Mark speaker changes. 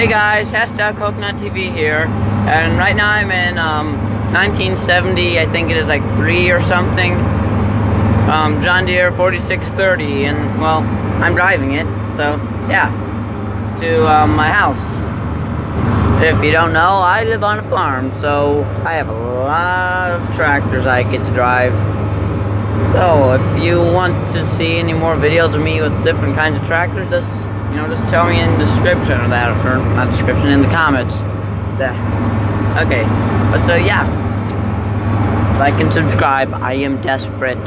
Speaker 1: Hey guys, hashtag Coconut TV here, and right now I'm in um, 1970, I think it is like 3 or something, um, John Deere 4630, and well, I'm driving it, so yeah, to um, my house. If you don't know, I live on a farm, so I have a lot of tractors I get to drive. So if you want to see any more videos of me with different kinds of tractors, just you know, just tell me in the description of that, or not description, in the comments. That okay, uh, so yeah, like and subscribe. I am desperate.